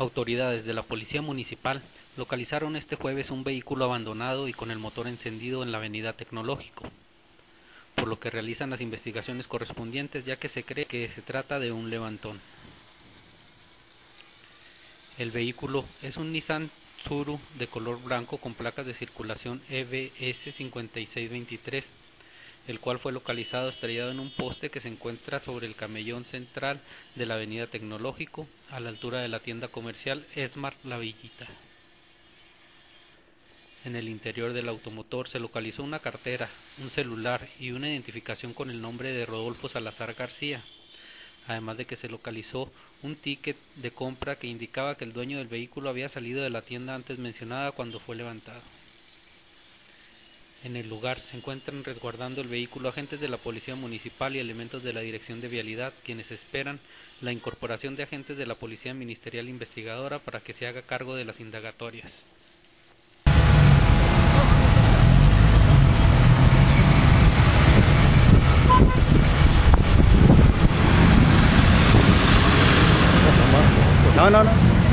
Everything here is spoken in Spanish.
Autoridades de la Policía Municipal localizaron este jueves un vehículo abandonado y con el motor encendido en la avenida Tecnológico, por lo que realizan las investigaciones correspondientes ya que se cree que se trata de un levantón. El vehículo es un Nissan Tsuru de color blanco con placas de circulación EBS 5623 el cual fue localizado estrellado en un poste que se encuentra sobre el camellón central de la avenida Tecnológico, a la altura de la tienda comercial Smart La Villita. En el interior del automotor se localizó una cartera, un celular y una identificación con el nombre de Rodolfo Salazar García, además de que se localizó un ticket de compra que indicaba que el dueño del vehículo había salido de la tienda antes mencionada cuando fue levantado. En el lugar se encuentran resguardando el vehículo agentes de la Policía Municipal y elementos de la Dirección de Vialidad, quienes esperan la incorporación de agentes de la Policía Ministerial Investigadora para que se haga cargo de las indagatorias. No, no, no.